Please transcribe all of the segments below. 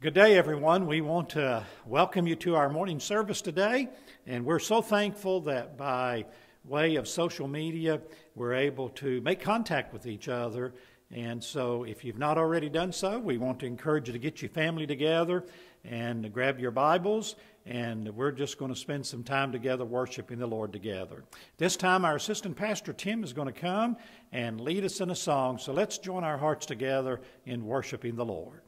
Good day, everyone. We want to welcome you to our morning service today, and we're so thankful that by way of social media, we're able to make contact with each other. And so, if you've not already done so, we want to encourage you to get your family together and grab your Bibles, and we're just going to spend some time together worshiping the Lord together. This time, our assistant pastor Tim is going to come and lead us in a song. So, let's join our hearts together in worshiping the Lord.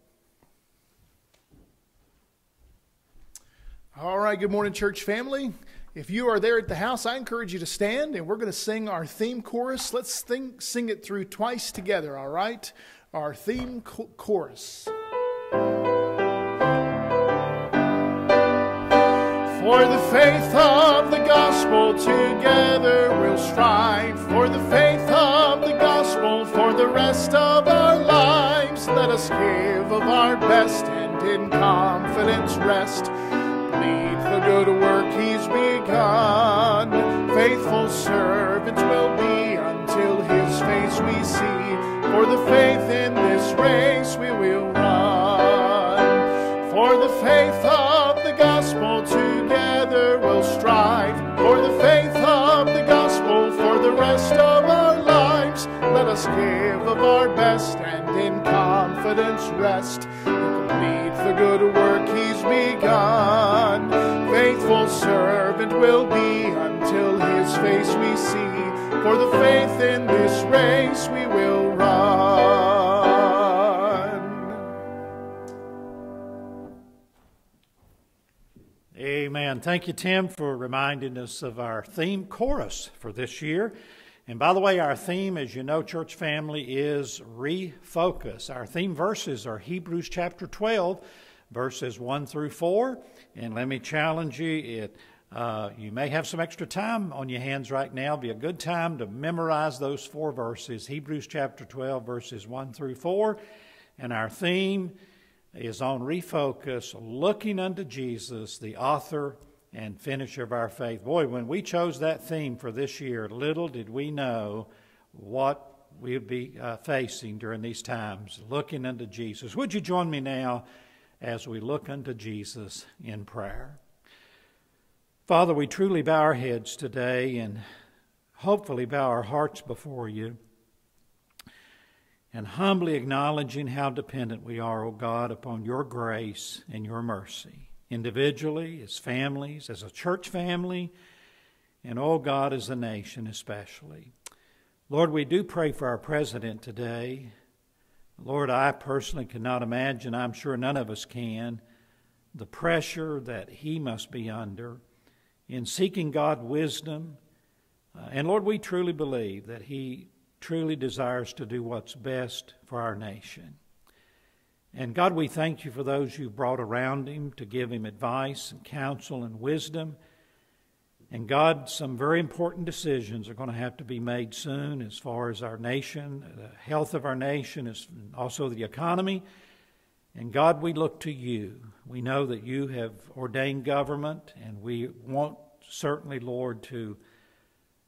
All right, good morning, church family. If you are there at the house, I encourage you to stand and we're going to sing our theme chorus. Let's sing, sing it through twice together, all right? Our theme chorus. For the faith of the gospel, together we'll strive. For the faith of the gospel, for the rest of our lives, let us give of our best and in confidence rest lead the good work he's begun. Faithful servants will be until his face we see. For the faith in this race we will run. For the faith of the gospel together we'll strive. For the faith of the gospel for the rest of our lives. Let us give of our best and in confidence rest the good work servant will be until his face we see. For the faith in this race we will run. Amen. Thank you, Tim, for reminding us of our theme chorus for this year. And by the way, our theme, as you know, church family, is refocus. Our theme verses are Hebrews chapter 12, verses 1 through 4. And let me challenge you, it, uh, you may have some extra time on your hands right now. It'll be a good time to memorize those four verses Hebrews chapter 12, verses 1 through 4. And our theme is on refocus, looking unto Jesus, the author and finisher of our faith. Boy, when we chose that theme for this year, little did we know what we'd be uh, facing during these times, looking unto Jesus. Would you join me now as we look unto Jesus in prayer? Father, we truly bow our heads today and hopefully bow our hearts before you and humbly acknowledging how dependent we are, O oh God, upon your grace and your mercy individually, as families, as a church family, and oh God, as a nation especially. Lord, we do pray for our president today. Lord, I personally cannot imagine, I'm sure none of us can, the pressure that he must be under in seeking God wisdom. Uh, and Lord, we truly believe that he truly desires to do what's best for our nation. And God, we thank you for those you've brought around him to give him advice and counsel and wisdom. And God, some very important decisions are going to have to be made soon as far as our nation, the health of our nation, and also the economy. And God, we look to you. We know that you have ordained government, and we want certainly, Lord, to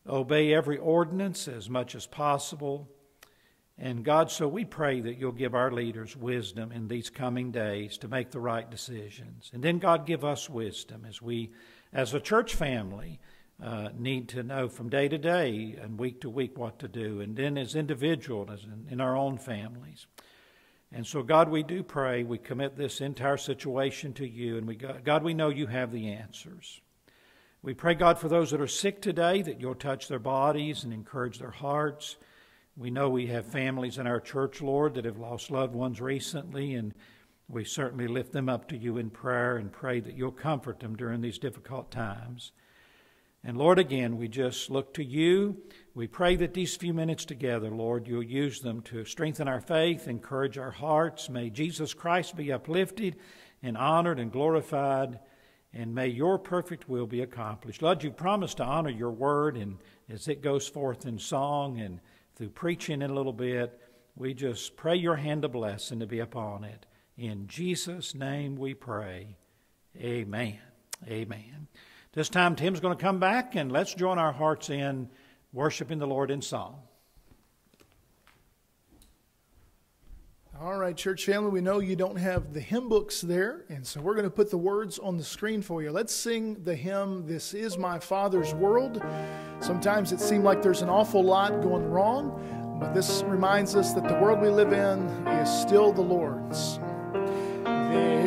obey every ordinance as much as possible. And God, so we pray that you'll give our leaders wisdom in these coming days to make the right decisions. And then, God, give us wisdom as we, as a church family, uh, need to know from day to day and week to week what to do. And then, as individuals, as in, in our own families. And so, God, we do pray. We commit this entire situation to you. And we, God, we know you have the answers. We pray, God, for those that are sick today, that you'll touch their bodies and encourage their hearts. We know we have families in our church, Lord, that have lost loved ones recently, and we certainly lift them up to you in prayer and pray that you'll comfort them during these difficult times. And Lord, again, we just look to you. We pray that these few minutes together, Lord, you'll use them to strengthen our faith, encourage our hearts. May Jesus Christ be uplifted and honored and glorified, and may your perfect will be accomplished. Lord, you promised to honor your word, and as it goes forth in song and through preaching in a little bit. We just pray your hand of blessing to be upon it. In Jesus' name we pray. Amen. Amen. This time, Tim's going to come back and let's join our hearts in worshiping the Lord in song. All right, church family, we know you don't have the hymn books there, and so we're going to put the words on the screen for you. Let's sing the hymn, This Is My Father's World. Sometimes it seems like there's an awful lot going wrong, but this reminds us that the world we live in is still the Lord's.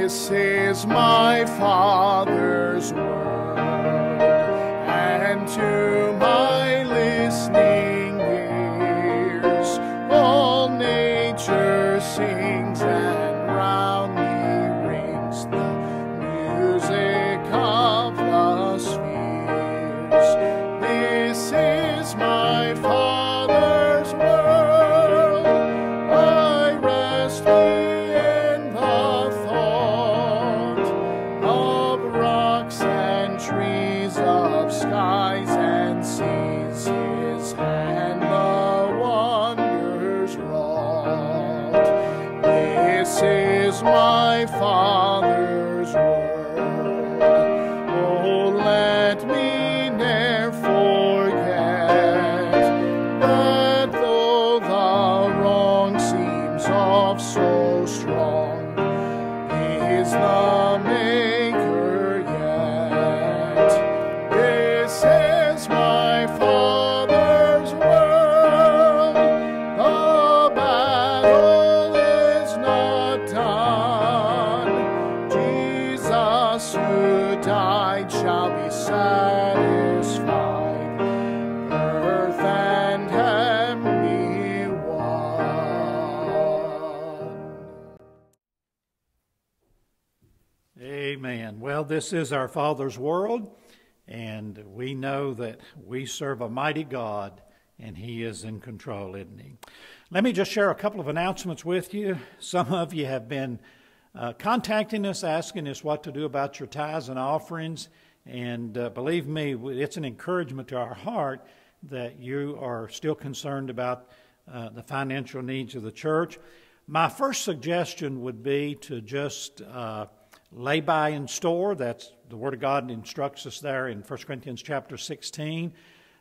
This is my Father's world, and to Well, this is our Father's world, and we know that we serve a mighty God, and He is in control, isn't He? Let me just share a couple of announcements with you. Some of you have been uh, contacting us, asking us what to do about your tithes and offerings, and uh, believe me, it's an encouragement to our heart that you are still concerned about uh, the financial needs of the church. My first suggestion would be to just uh, lay by in store. That's the Word of God instructs us there in 1 Corinthians chapter 16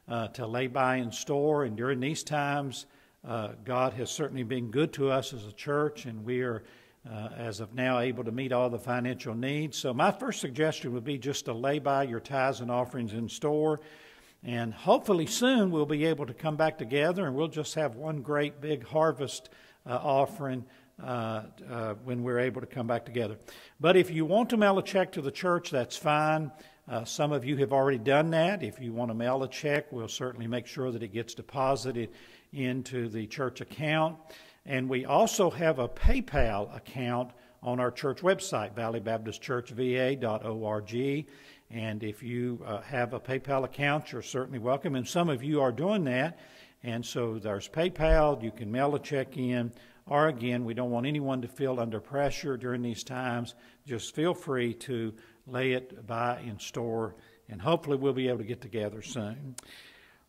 uh, to lay by in store. And during these times, uh, God has certainly been good to us as a church, and we are, uh, as of now, able to meet all the financial needs. So, my first suggestion would be just to lay by your tithes and offerings in store. And hopefully, soon we'll be able to come back together and we'll just have one great big harvest uh, offering uh, uh, when we're able to come back together. But if you want to mail a check to the church, that's fine. Uh, some of you have already done that. If you want to mail a check, we'll certainly make sure that it gets deposited into the church account. And we also have a PayPal account on our church website, valleybaptistchurchva.org. And if you uh, have a PayPal account, you're certainly welcome. And some of you are doing that. And so there's PayPal. You can mail a check in. Or again, we don't want anyone to feel under pressure during these times. Just feel free to lay it by in store, and hopefully we'll be able to get together soon.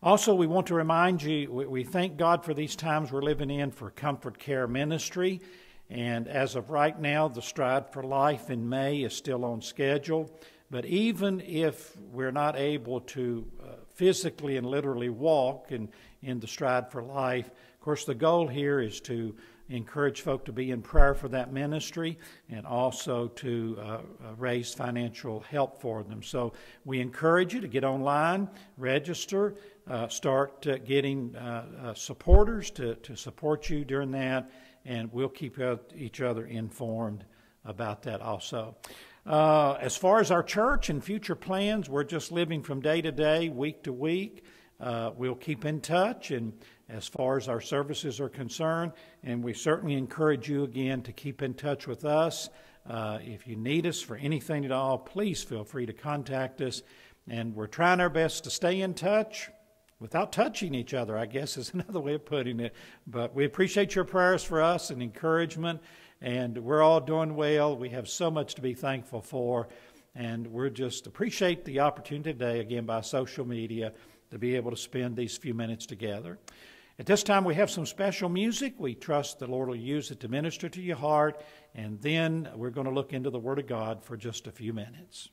Also, we want to remind you we, thank God for these times we're living in for Comfort Care Ministry. And as of right now, the Stride for Life in May is still on schedule. But even if we're not able to uh, physically and literally walk in, in the Stride for Life, of course, the goal here is to encourage folk to be in prayer for that ministry and also to uh, uh, raise financial help for them. So we encourage you to get online, register, uh, start uh, getting uh, uh, supporters to, to support you during that, and we'll keep each other informed about that also. as far as our church and future plans, we're just living from day to day, week to week. we'll keep in touch and as far as our services are concerned. And we certainly encourage you again to keep in touch with us. Uh, if you need us for anything at all, please feel free to contact us. And we're trying our best to stay in touch without touching each other, I guess is another way of putting it. But we appreciate your prayers for us and encouragement. And we're all doing well. We have so much to be thankful for. And we're just appreciate the opportunity today, again, by social media, to be able to spend these few minutes together. At this time, we have some special music. We trust the Lord will use it to minister to your heart, and then we're going to look into the Word of God for just a few minutes.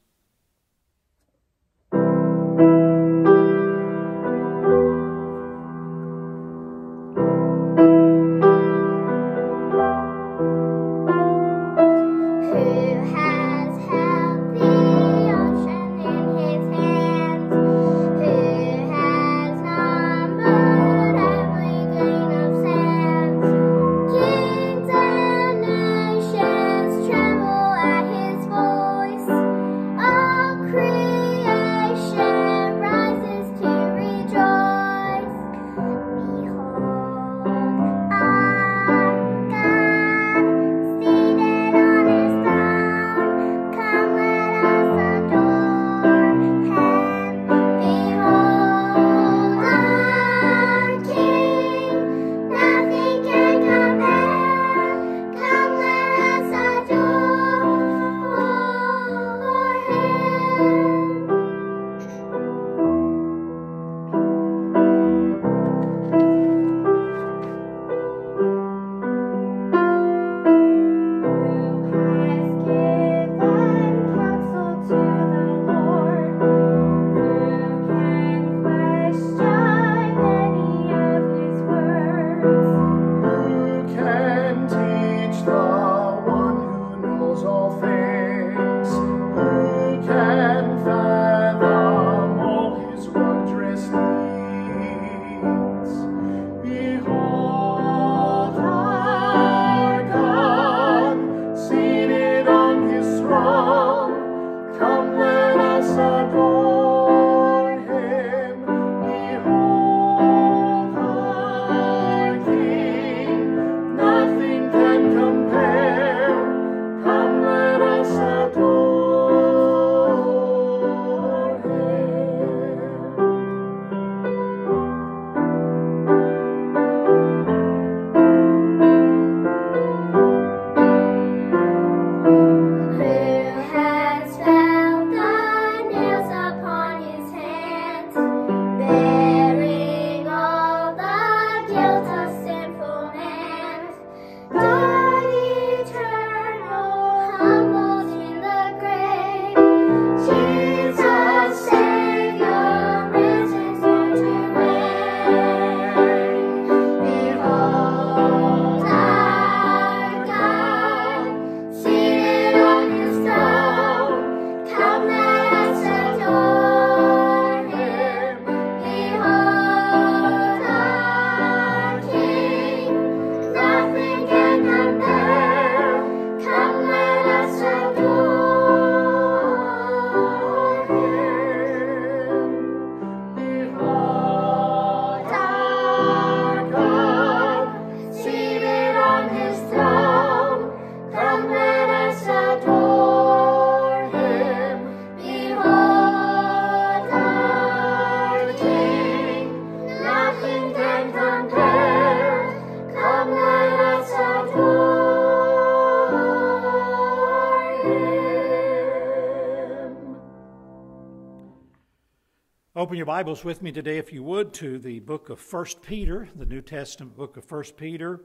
Open your Bibles with me today, if you would, to the book of 1 Peter, the New Testament book of 1 Peter,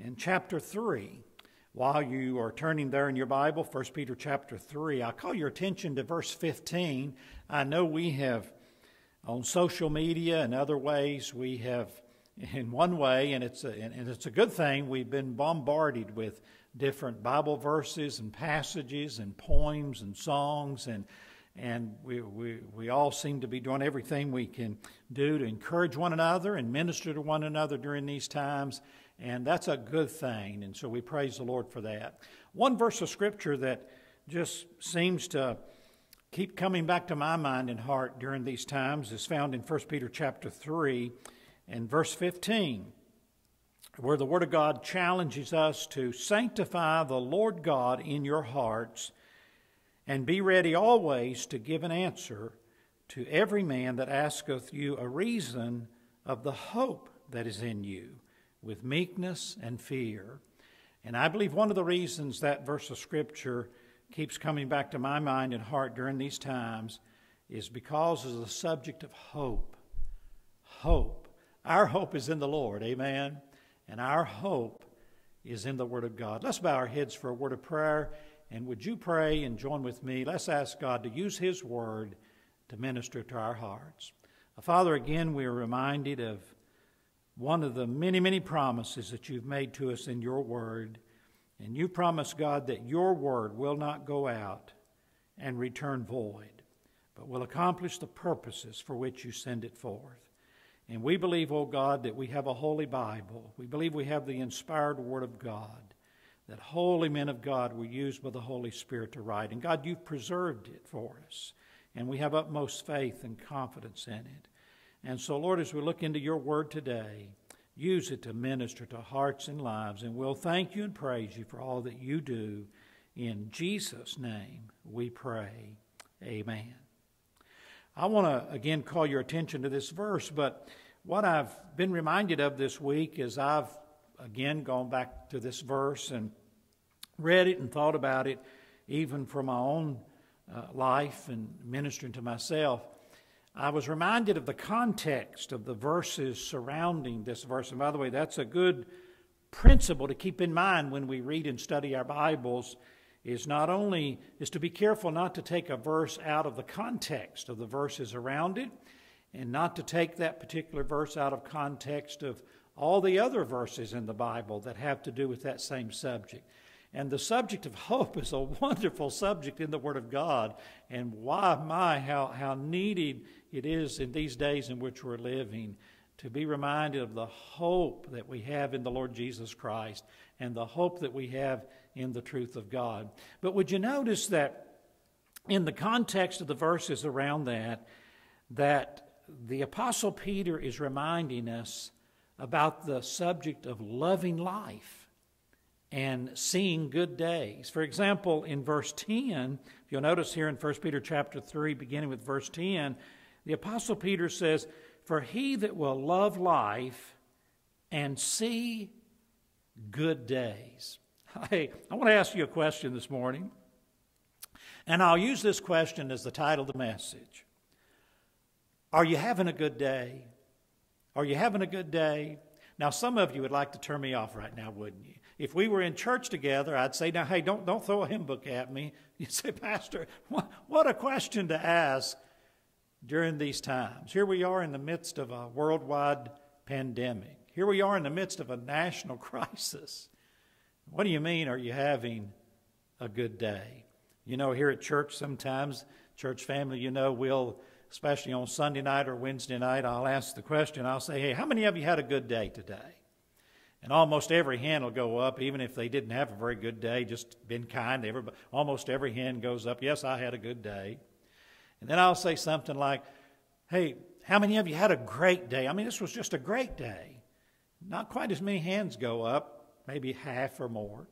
in chapter 3. While you are turning there in your Bible, 1 Peter chapter 3, I call your attention to verse 15. I know we have, on social media and other ways, we have, in one way, and it's a, and it's a good thing, we've been bombarded with different Bible verses and passages and poems and songs and and we, we, we all seem to be doing everything we can do to encourage one another and minister to one another during these times, and that's a good thing, and so we praise the Lord for that. One verse of Scripture that just seems to keep coming back to my mind and heart during these times is found in 1 Peter chapter 3 and verse 15, where the Word of God challenges us to sanctify the Lord God in your hearts and be ready always to give an answer to every man that asketh you a reason of the hope that is in you, with meekness and fear. And I believe one of the reasons that verse of Scripture keeps coming back to my mind and heart during these times is because of the subject of hope. Hope. Our hope is in the Lord, amen? And our hope is in the Word of God. Let's bow our heads for a word of prayer and would you pray and join with me? Let's ask God to use His Word to minister to our hearts. Uh, Father, again, we are reminded of one of the many, many promises that you've made to us in your Word. And you promise, God, that your Word will not go out and return void, but will accomplish the purposes for which you send it forth. And we believe, O oh God, that we have a holy Bible. We believe we have the inspired Word of God that holy men of God were used by the Holy Spirit to write. And God, you've preserved it for us. And we have utmost faith and confidence in it. And so, Lord, as we look into your word today, use it to minister to hearts and lives. And we'll thank you and praise you for all that you do. In Jesus' name we pray. Amen. I want to again call your attention to this verse, but what I've been reminded of this week is I've again gone back to this verse and read it and thought about it, even for my own uh, life and ministering to myself, I was reminded of the context of the verses surrounding this verse. And by the way, that's a good principle to keep in mind when we read and study our Bibles is not only is to be careful not to take a verse out of the context of the verses around it and not to take that particular verse out of context of all the other verses in the Bible that have to do with that same subject. And the subject of hope is a wonderful subject in the Word of God. And why, my, how, how needed it is in these days in which we're living to be reminded of the hope that we have in the Lord Jesus Christ and the hope that we have in the truth of God. But would you notice that in the context of the verses around that, that the Apostle Peter is reminding us about the subject of loving life and seeing good days. For example, in verse 10, if you'll notice here in 1 Peter chapter 3, beginning with verse 10, the Apostle Peter says, For he that will love life and see good days. Hey, I want to ask you a question this morning, and I'll use this question as the title of the message. Are you having a good day? Are you having a good day? Now, some of you would like to turn me off right now, wouldn't you? If we were in church together, I'd say, now, hey, don't, don't throw a hymn book at me. You'd say, Pastor, what, what a question to ask during these times. Here we are in the midst of a worldwide pandemic. Here we are in the midst of a national crisis. What do you mean, are you having a good day? You know, here at church, sometimes, church family, you know, we'll, especially on Sunday night or Wednesday night, I'll ask the question, I'll say, hey, how many of you had a good day today? And almost every hand will go up, even if they didn't have a very good day, just been kind. Everybody, almost every hand goes up, yes, I had a good day. And then I'll say something like, hey, how many of you had a great day? I mean, this was just a great day. Not quite as many hands go up, maybe half or more.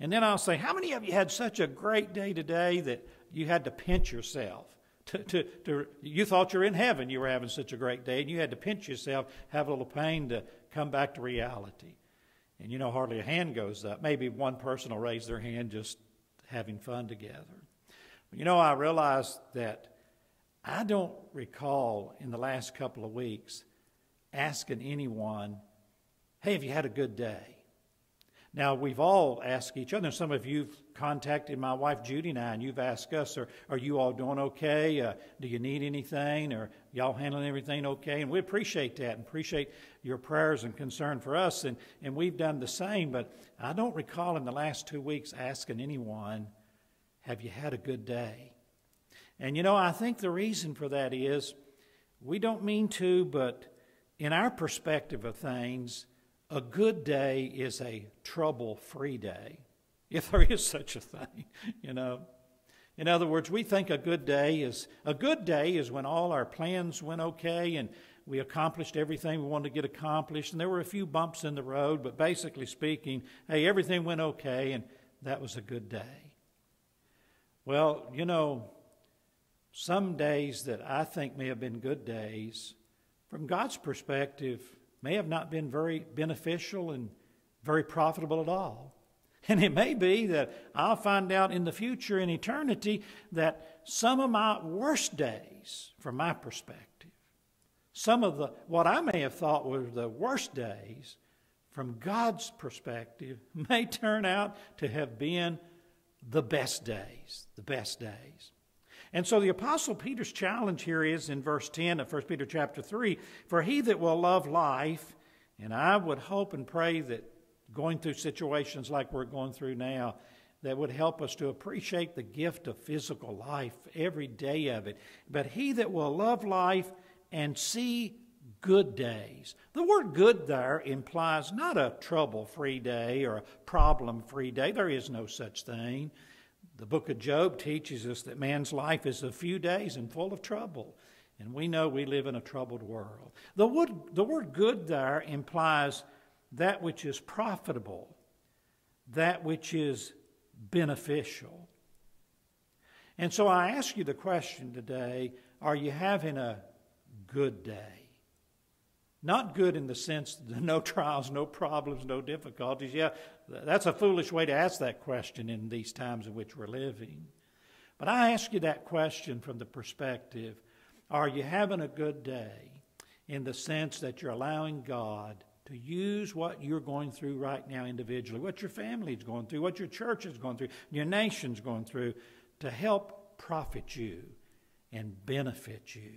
And then I'll say, how many of you had such a great day today that you had to pinch yourself? To, to, to, you thought you were in heaven, you were having such a great day, and you had to pinch yourself, have a little pain to come back to reality. And you know, hardly a hand goes up. Maybe one person will raise their hand just having fun together. You know, I realize that I don't recall in the last couple of weeks asking anyone, hey, have you had a good day? Now, we've all asked each other. Some of you've contacted my wife Judy and I, and you've asked us, are, are you all doing okay? Uh, do you need anything? Or y'all handling everything okay? And we appreciate that and appreciate your prayers and concern for us. And, and we've done the same. But I don't recall in the last two weeks asking anyone, have you had a good day? And you know, I think the reason for that is we don't mean to, but in our perspective of things, a good day is a trouble free day, if there is such a thing, you know. In other words, we think a good day is a good day is when all our plans went okay and we accomplished everything we wanted to get accomplished, and there were a few bumps in the road, but basically speaking, hey, everything went okay, and that was a good day. Well, you know, some days that I think may have been good days, from God's perspective, may have not been very beneficial and very profitable at all. And it may be that I'll find out in the future, in eternity, that some of my worst days, from my perspective, some of the what I may have thought were the worst days, from God's perspective, may turn out to have been the best days, the best days. And so the apostle Peter's challenge here is in verse 10 of 1 Peter chapter 3, for he that will love life, and I would hope and pray that going through situations like we're going through now, that would help us to appreciate the gift of physical life, every day of it. But he that will love life and see good days. The word good there implies not a trouble free day or a problem free day. There is no such thing. The book of Job teaches us that man's life is a few days and full of trouble. And we know we live in a troubled world. The word, the word good there implies that which is profitable, that which is beneficial. And so I ask you the question today are you having a good day? Not good in the sense that no trials, no problems, no difficulties. Yeah, that's a foolish way to ask that question in these times in which we're living. But I ask you that question from the perspective are you having a good day in the sense that you're allowing God to use what you're going through right now individually, what your family is going through, what your church is going through, your nation's going through, to help profit you and benefit you?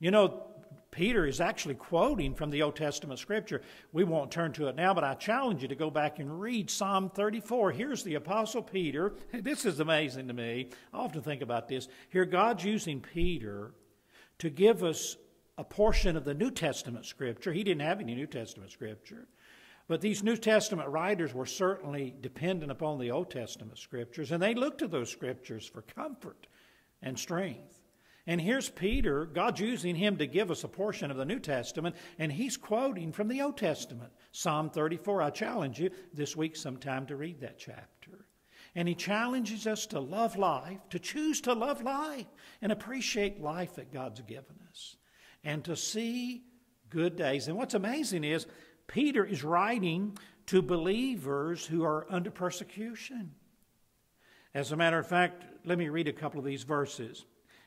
You know, Peter is actually quoting from the Old Testament scripture. We won't turn to it now, but I challenge you to go back and read Psalm 34. Here's the Apostle Peter. This is amazing to me. I often think about this. Here, God's using Peter to give us a portion of the New Testament scripture. He didn't have any New Testament scripture. But these New Testament writers were certainly dependent upon the Old Testament scriptures, and they looked to those scriptures for comfort and strength. And here's Peter, God's using him to give us a portion of the New Testament, and he's quoting from the Old Testament, Psalm 34. I challenge you this week sometime to read that chapter. And he challenges us to love life, to choose to love life, and appreciate life that God's given us, and to see good days. And what's amazing is Peter is writing to believers who are under persecution. As a matter of fact, let me read a couple of these verses.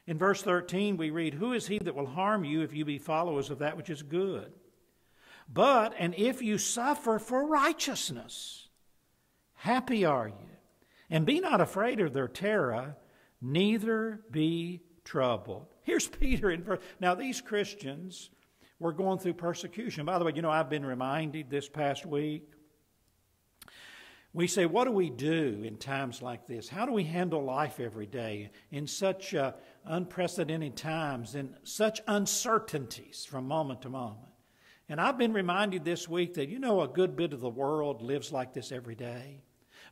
In verse 13, we read, Who is he that will harm you if you be followers of that which is good? But, and if you suffer for righteousness, happy are you. And be not afraid of their terror, neither be troubled. Here's Peter in verse. Now, these Christians were going through persecution. By the way, you know, I've been reminded this past week we say, what do we do in times like this? How do we handle life every day in such uh, unprecedented times, in such uncertainties from moment to moment? And I've been reminded this week that, you know, a good bit of the world lives like this every day.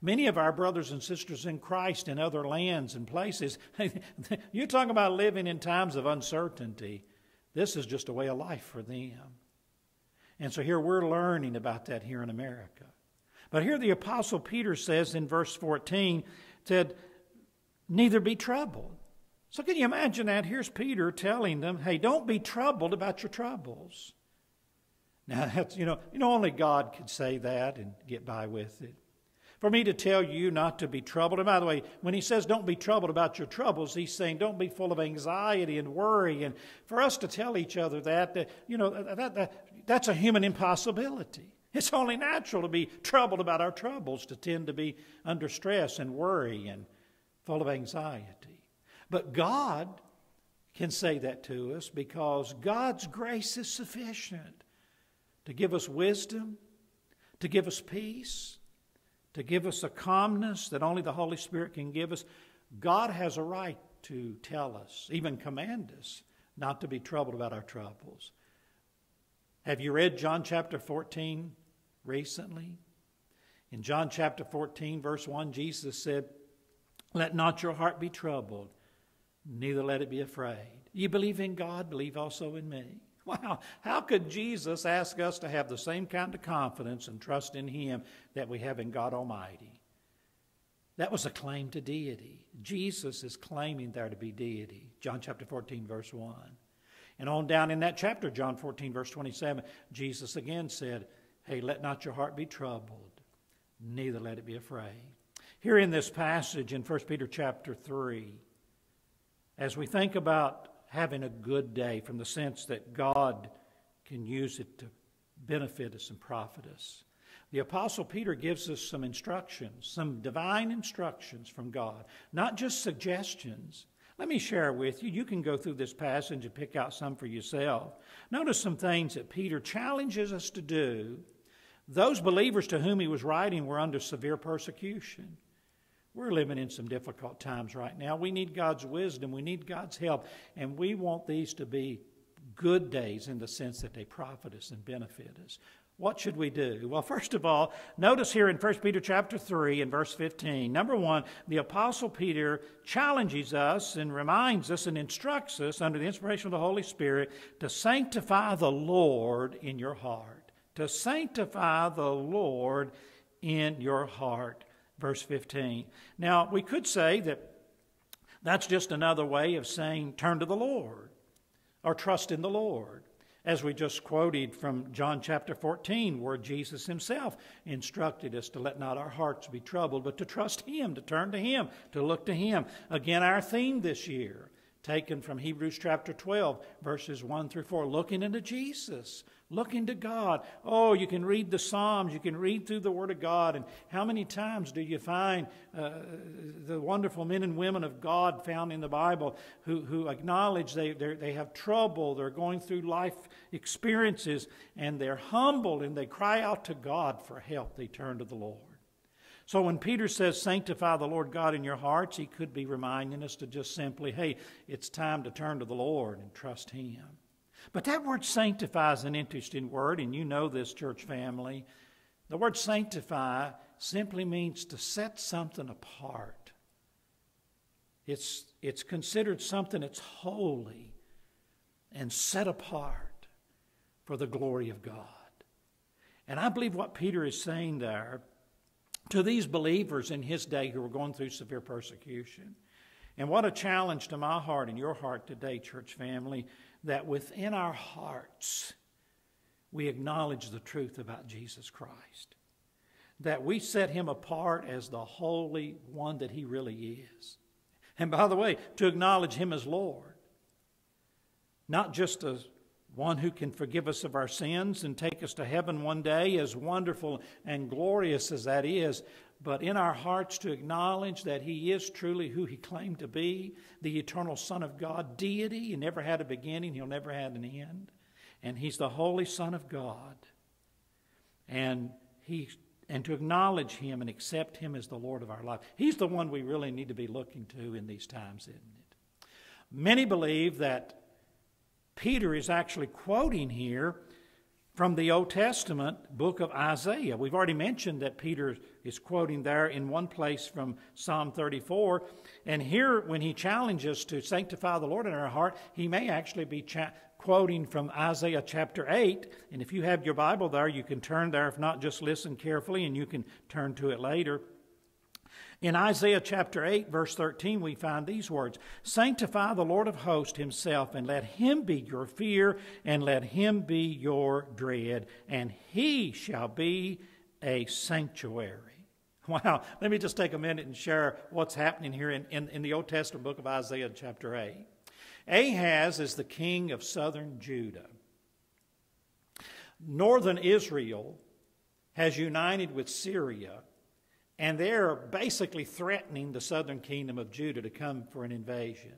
Many of our brothers and sisters in Christ in other lands and places, you talk about living in times of uncertainty. This is just a way of life for them. And so here we're learning about that here in America. But here the Apostle Peter says in verse 14, said, Neither be troubled. So can you imagine that? Here's Peter telling them, hey, don't be troubled about your troubles. Now that's you know, you know, only God could say that and get by with it. For me to tell you not to be troubled. And by the way, when he says don't be troubled about your troubles, he's saying don't be full of anxiety and worry. And for us to tell each other that, that you know, that, that, that's a human impossibility. It's only natural to be troubled about our troubles, to tend to be under stress and worry and full of anxiety. But God can say that to us because God's grace is sufficient to give us wisdom, to give us peace, to give us a calmness that only the Holy Spirit can give us. God has a right to tell us, even command us, not to be troubled about our troubles. Have you read John chapter 14 recently? In John chapter 14, verse 1, Jesus said, Let not your heart be troubled, neither let it be afraid. You believe in God, believe also in me. Wow, how could Jesus ask us to have the same kind of confidence and trust in Him that we have in God Almighty? That was a claim to deity. Jesus is claiming there to be deity. John chapter 14, verse 1. And on down in that chapter, John 14, verse 27, Jesus again said, Hey, let not your heart be troubled, neither let it be afraid. Here in this passage in 1 Peter chapter 3, as we think about having a good day from the sense that God can use it to benefit us and profit us. The Apostle Peter gives us some instructions, some divine instructions from God, not just suggestions. Let me share with you. You can go through this passage and pick out some for yourself. Notice some things that Peter challenges us to do. Those believers to whom he was writing were under severe persecution. We're living in some difficult times right now. We need God's wisdom. We need God's help. And we want these to be good days in the sense that they profit us and benefit us. What should we do? Well, first of all, notice here in 1 Peter chapter 3 and verse 15. Number one, the Apostle Peter challenges us and reminds us and instructs us under the inspiration of the Holy Spirit to sanctify the Lord in your heart. To sanctify the Lord in your heart verse 15. Now, we could say that that's just another way of saying turn to the Lord or trust in the Lord. As we just quoted from John chapter 14, where Jesus himself instructed us to let not our hearts be troubled, but to trust Him, to turn to Him, to look to Him. Again, our theme this year, taken from Hebrews chapter 12, verses 1 through 4, looking into Jesus, looking to God. Oh, you can read the Psalms, you can read through the Word of God, and how many times do you find uh, the wonderful men and women of God found in the Bible who, who acknowledge they, they have trouble, they're going through life experiences, and they're humbled and they cry out to God for help. They turn to the Lord. So when Peter says, sanctify the Lord God in your hearts, he could be reminding us to just simply, hey, it's time to turn to the Lord and trust Him. But that word sanctify is an interesting word, and you know this, church family. The word sanctify simply means to set something apart. It's, it's considered something that's holy and set apart for the glory of God. And I believe what Peter is saying there to these believers in his day who were going through severe persecution. And what a challenge to my heart and your heart today, church family, that within our hearts we acknowledge the truth about Jesus Christ. That we set him apart as the holy one that he really is. And by the way, to acknowledge him as Lord. Not just as one who can forgive us of our sins and take us to heaven one day, as wonderful and glorious as that is, but in our hearts to acknowledge that He is truly who He claimed to be, the eternal Son of God, deity. He never had a beginning, He'll never have an end. And He's the Holy Son of God. And He and to acknowledge Him and accept Him as the Lord of our life. He's the one we really need to be looking to in these times, isn't it? Many believe that Peter is actually quoting here from the Old Testament book of Isaiah. We've already mentioned that Peter is quoting there in one place from Psalm 34. And here, when he challenges to sanctify the Lord in our heart, he may actually be quoting from Isaiah chapter 8. And if you have your Bible there, you can turn there. If not, just listen carefully and you can turn to it later. In Isaiah chapter 8, verse 13, we find these words Sanctify the Lord of hosts himself, and let him be your fear, and let him be your dread, and he shall be a sanctuary. Wow. Let me just take a minute and share what's happening here in, in, in the Old Testament book of Isaiah, chapter 8. Ahaz is the king of southern Judah. Northern Israel has united with Syria, and they're basically threatening the southern kingdom of Judah to come for an invasion.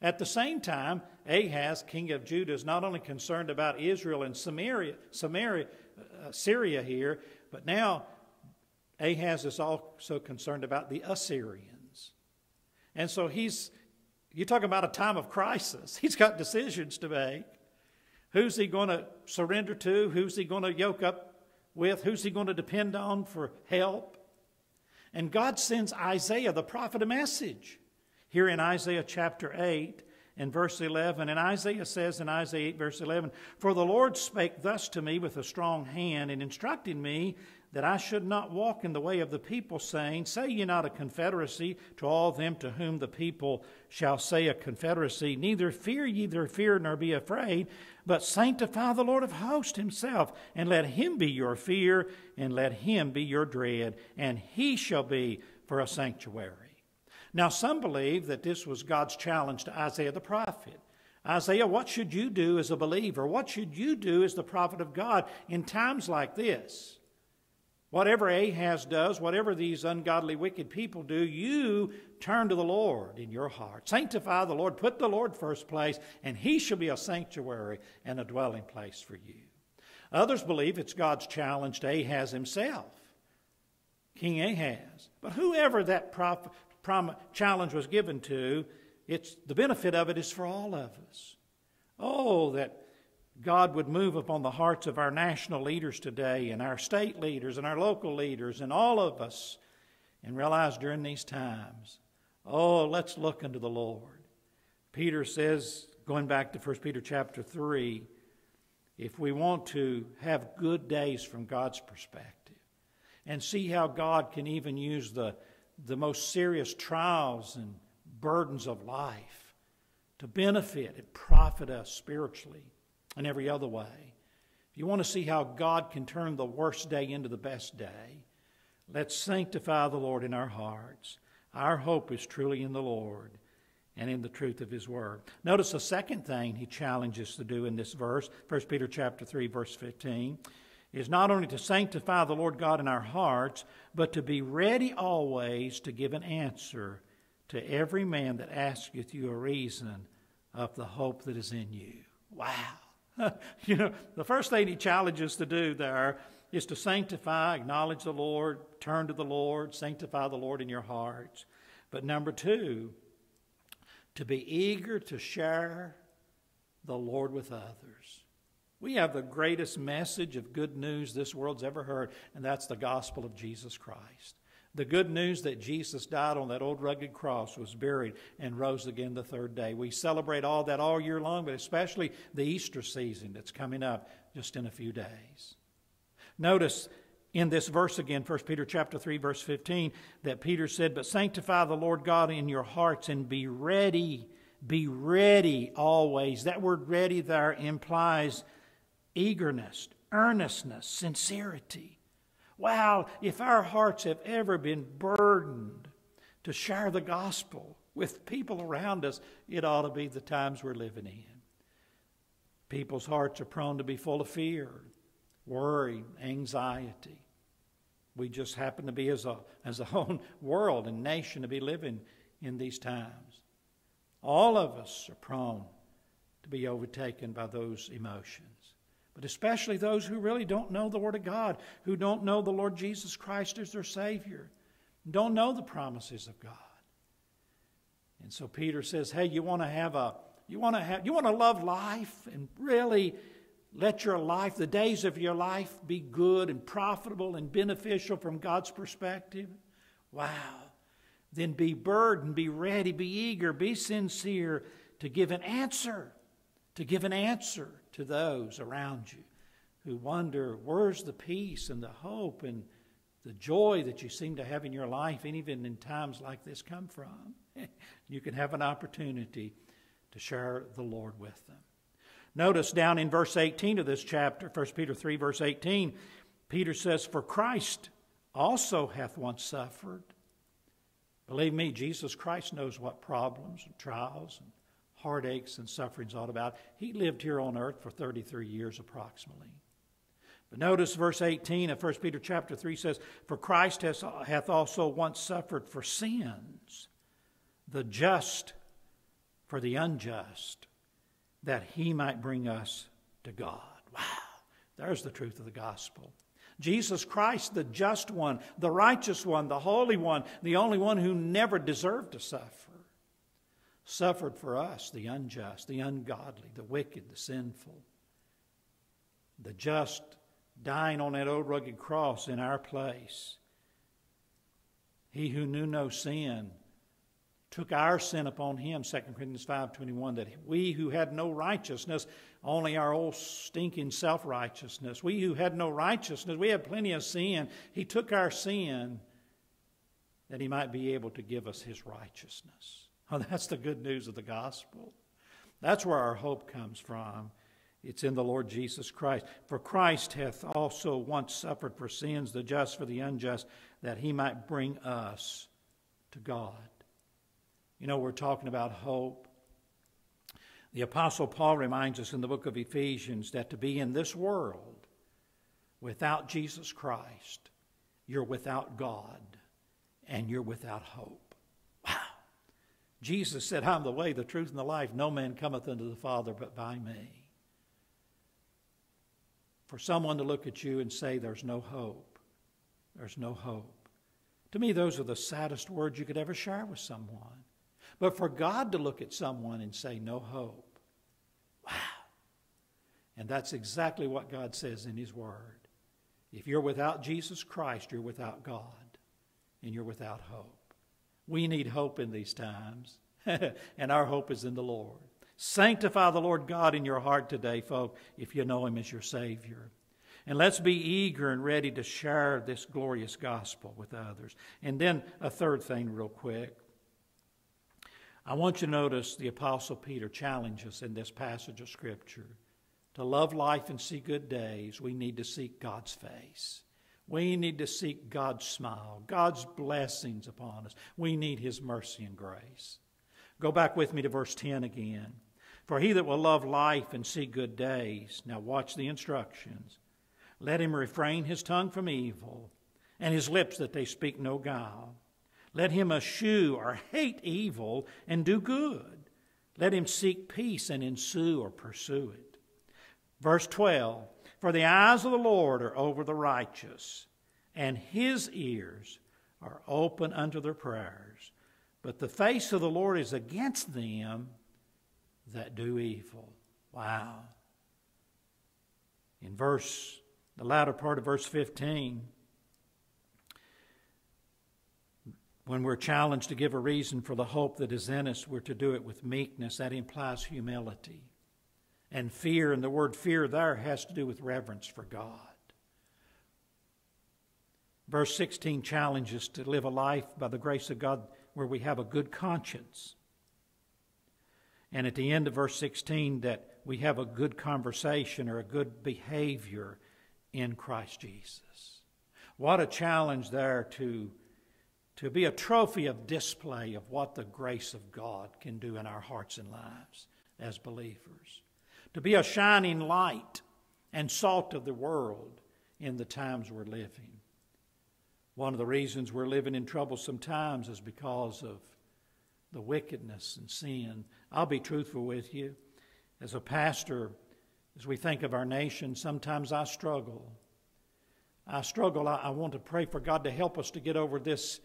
At the same time, Ahaz, king of Judah, is not only concerned about Israel and Samaria, Samaria uh, Syria here, but now Ahaz is also concerned about the Assyrians. And so he's, you talk about a time of crisis. He's got decisions to make. Who's he going to surrender to? Who's he going to yoke up with? Who's he going to depend on for help? And God sends Isaiah the prophet a message here in Isaiah chapter 8 and verse 11. And Isaiah says in Isaiah 8, verse 11, For the Lord spake thus to me with a strong hand and instructed me that I should not walk in the way of the people, saying, Say ye not a confederacy to all them to whom the people shall say a confederacy, neither fear ye their fear nor be afraid, but sanctify the Lord of hosts himself, and let him be your fear, and let him be your dread, and he shall be for a sanctuary. Now, some believe that this was God's challenge to Isaiah the prophet. Isaiah, what should you do as a believer? What should you do as the prophet of God in times like this? Whatever Ahaz does, whatever these ungodly, wicked people do, you turn to the Lord in your heart. Sanctify the Lord. Put the Lord first place, and He shall be a sanctuary and a dwelling place for you. Others believe it's God's challenge to Ahaz himself, King Ahaz. But whoever that prom- challenge was given to, it's, the benefit of it is for all of us. Oh, that God would move upon the hearts of our national leaders today and our state leaders and our local leaders and all of us and realize during these times, oh, let's look unto the Lord. Peter says, going back to 1 Peter chapter 3, if we want to have good days from God's perspective and see how God can even use the, the most serious trials and burdens of life to benefit and profit us spiritually and every other way. If you want to see how God can turn the worst day into the best day, let's sanctify the Lord in our hearts. Our hope is truly in the Lord and in the truth of his word. Notice the second thing he challenges to do in this verse, 1 Peter chapter 3 verse 15, is not only to sanctify the Lord God in our hearts, but to be ready always to give an answer to every man that asketh you a reason of the hope that is in you. Wow. you know, the first thing he challenges to do there is to sanctify, acknowledge the Lord, turn to the Lord, sanctify the Lord in your hearts. But number two, to be eager to share the Lord with others. We have the greatest message of good news this world's ever heard, and that's the gospel of Jesus Christ. The good news that Jesus died on that old rugged cross, was buried, and rose again the third day. We celebrate all that all year long, but especially the Easter season that's coming up just in a few days. Notice in this verse again, 1 Peter chapter 3, verse 15, that Peter said, But sanctify the Lord God in your hearts and be ready. Be ready always. That word ready there implies eagerness, earnestness, sincerity. Wow, if our hearts have ever been burdened to share the gospel with people around us, it ought to be the times we're living in. People's hearts are prone to be full of fear, worry, anxiety. We just happen to be, as a, as a whole world and nation, to be living in these times. All of us are prone to be overtaken by those emotions but especially those who really don't know the Word of God, who don't know the Lord Jesus Christ as their Savior, don't know the promises of God. And so Peter says, "Hey, you want to have a you want to have you want to love life and really let your life, the days of your life be good and profitable and beneficial from God's perspective? Wow. Then be burdened, be ready, be eager, be sincere to give an answer, to give an answer to those around you who wonder where's the peace and the hope and the joy that you seem to have in your life, and even in times like this, come from. you can have an opportunity to share the Lord with them. Notice down in verse 18 of this chapter, 1 Peter 3, verse 18, Peter says, For Christ also hath once suffered. Believe me, Jesus Christ knows what problems and trials and heartaches and sufferings all about. He lived here on earth for 33 years approximately. But notice verse 18 of 1 Peter chapter 3 says, For Christ has, hath also once suffered for sins, the just for the unjust, that he might bring us to God. Wow, there's the truth of the gospel. Jesus Christ, the just one, the righteous one, the holy one, the only one who never deserved to suffer, suffered for us, the unjust, the ungodly, the wicked, the sinful. The just dying on that old rugged cross in our place. He who knew no sin took our sin upon him 2 corinthians 5.21 that we who had no righteousness only our old stinking self-righteousness we who had no righteousness we had plenty of sin he took our sin that he might be able to give us his righteousness oh, that's the good news of the gospel that's where our hope comes from it's in the Lord Jesus Christ. For Christ hath also once suffered for sins, the just for the unjust, that he might bring us to God. You know, we're talking about hope. The Apostle Paul reminds us in the book of Ephesians that to be in this world without Jesus Christ, you're without God and you're without hope. Jesus said, I'm the way, the truth, and the life. No man cometh unto the Father but by me. For someone to look at you and say, There's no hope, there's no hope. To me, those are the saddest words you could ever share with someone. But for God to look at someone and say, no hope, wow. And that's exactly what God says in His Word. If you're without Jesus Christ, you're without God, and you're without hope. We need hope in these times, and our hope is in the Lord. Sanctify the Lord God in your heart today, folk, if you know Him as your Savior. And let's be eager and ready to share this glorious gospel with others. And then a third thing, real quick. I want you to notice the Apostle Peter challenges in this passage of Scripture. To love life and see good days, we need to seek God's face. We need to seek God's smile, God's blessings upon us. We need His mercy and grace. Go back with me to verse 10 again. For he that will love life and see good days, now watch the instructions. Let him refrain his tongue from evil, and his lips that they speak no guile. Let him eschew or hate evil and do good. Let him seek peace and ensue or pursue it. Verse 12 For the eyes of the Lord are over the righteous, and his ears are open unto their prayers. But the face of the Lord is against them that do evil. Wow. In verse, the latter part of verse 15, When we're challenged to give a reason for the hope that is in us, we're to do it with meekness. That implies humility. And fear, and the word fear there has to do with reverence for God. Verse 16 challenges to live a life by the grace of God where we have a good conscience. And at the end of verse 16, that we have a good conversation or a good behavior in Christ Jesus. What a challenge there to to be a trophy of display of what the grace of God can do in our hearts and lives as believers, to be a shining light and salt of the world in the times we're living. One of the reasons we're living in troublesome times is because of the wickedness and sin. I'll be truthful with you. As a pastor, as we think of our nation, sometimes I struggle. I struggle. I, I want to pray for God to help us to get over this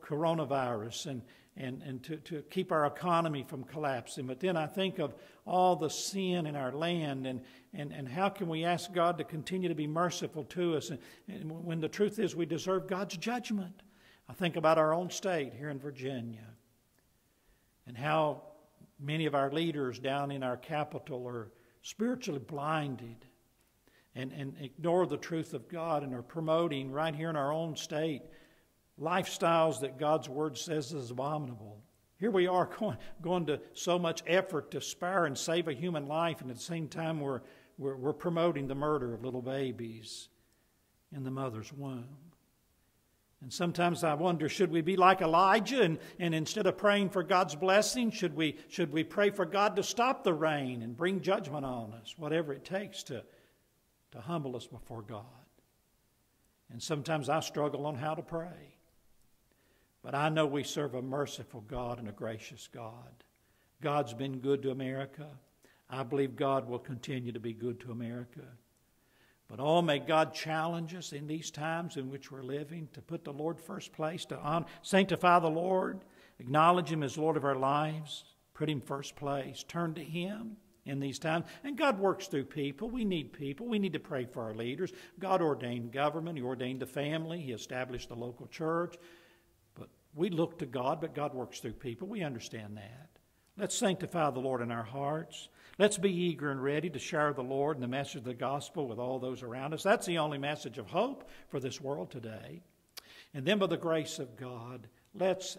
coronavirus and, and, and to, to keep our economy from collapsing. But then I think of all the sin in our land and, and, and how can we ask God to continue to be merciful to us and, and when the truth is we deserve God's judgment. I think about our own state here in Virginia and how many of our leaders down in our capital are spiritually blinded and, and ignore the truth of God and are promoting right here in our own state lifestyles that God's Word says is abominable. Here we are going, going to so much effort to spare and save a human life, and at the same time, we're, we're, we're promoting the murder of little babies in the mother's womb. And sometimes I wonder should we be like Elijah and, and instead of praying for God's blessing, should we, should we pray for God to stop the rain and bring judgment on us, whatever it takes to, to humble us before God? And sometimes I struggle on how to pray. But I know we serve a merciful God and a gracious God. God's been good to America. I believe God will continue to be good to America. But oh, may God challenge us in these times in which we're living to put the Lord first place, to honor, sanctify the Lord, acknowledge Him as Lord of our lives, put Him first place, turn to Him in these times. And God works through people. We need people. We need to pray for our leaders. God ordained government, He ordained the family, He established the local church. We look to God, but God works through people. We understand that. Let's sanctify the Lord in our hearts. Let's be eager and ready to share the Lord and the message of the gospel with all those around us. That's the only message of hope for this world today. And then, by the grace of God, let's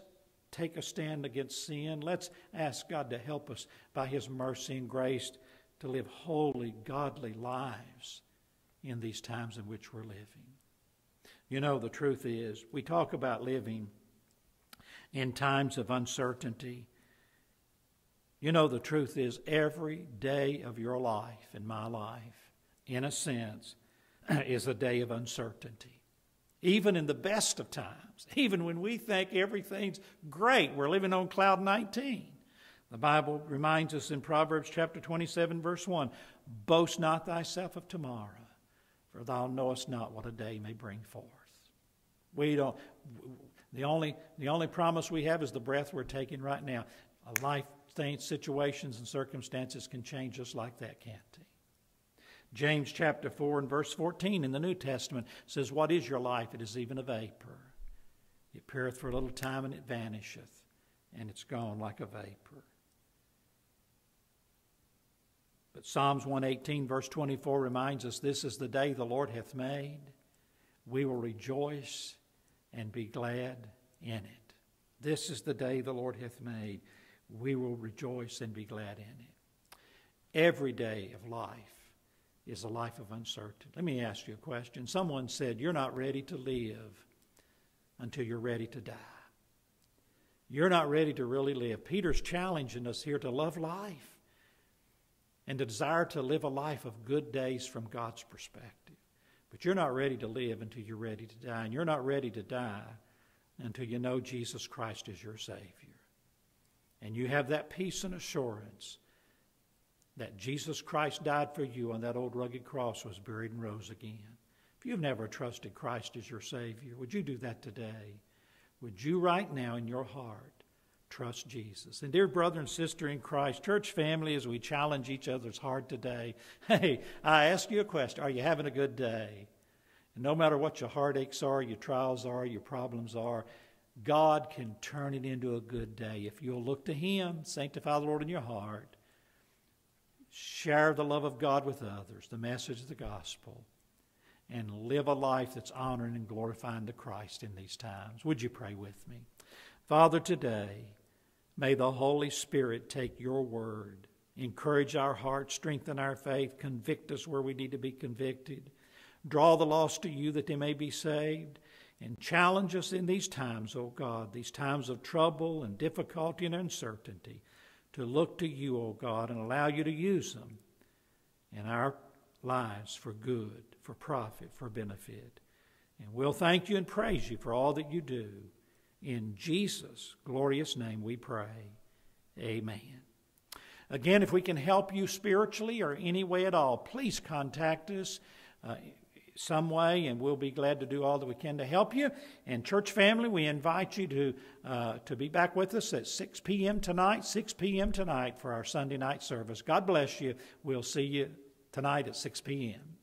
take a stand against sin. Let's ask God to help us by His mercy and grace to live holy, godly lives in these times in which we're living. You know, the truth is, we talk about living in times of uncertainty you know, the truth is, every day of your life and my life, in a sense, is a day of uncertainty. Even in the best of times, even when we think everything's great, we're living on cloud 19. The Bible reminds us in Proverbs chapter 27, verse 1 Boast not thyself of tomorrow, for thou knowest not what a day may bring forth. We don't. The only, the only promise we have is the breath we're taking right now. Life things, situations, and circumstances can change just like that, can't they? James chapter 4 and verse 14 in the New Testament says, What is your life? It is even a vapor. It appeareth for a little time and it vanisheth, and it's gone like a vapor. But Psalms 118, verse 24, reminds us this is the day the Lord hath made. We will rejoice and be glad in it. This is the day the Lord hath made we will rejoice and be glad in it. Every day of life is a life of uncertainty. Let me ask you a question. Someone said, You're not ready to live until you're ready to die. You're not ready to really live. Peter's challenging us here to love life and to desire to live a life of good days from God's perspective. But you're not ready to live until you're ready to die. And you're not ready to die until you know Jesus Christ is your Savior. And you have that peace and assurance that Jesus Christ died for you on that old rugged cross, was buried, and rose again. If you've never trusted Christ as your Savior, would you do that today? Would you right now in your heart trust Jesus? And dear brother and sister in Christ, church family, as we challenge each other's heart today, hey, I ask you a question. Are you having a good day? And no matter what your heartaches are, your trials are, your problems are, God can turn it into a good day. If you'll look to Him, sanctify the Lord in your heart, share the love of God with others, the message of the gospel, and live a life that's honoring and glorifying to Christ in these times. Would you pray with me? Father, today, may the Holy Spirit take your word, encourage our hearts, strengthen our faith, convict us where we need to be convicted, draw the lost to you that they may be saved and challenge us in these times, O oh God, these times of trouble and difficulty and uncertainty, to look to you, O oh God, and allow you to use them in our lives for good, for profit, for benefit. And we'll thank you and praise you for all that you do. In Jesus' glorious name we pray. Amen. Again, if we can help you spiritually or any way at all, please contact us. Uh, some way, and we'll be glad to do all that we can to help you. And church family, we invite you to uh, to be back with us at 6 p.m. tonight. 6 p.m. tonight for our Sunday night service. God bless you. We'll see you tonight at 6 p.m.